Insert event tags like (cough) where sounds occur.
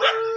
Ah! (laughs)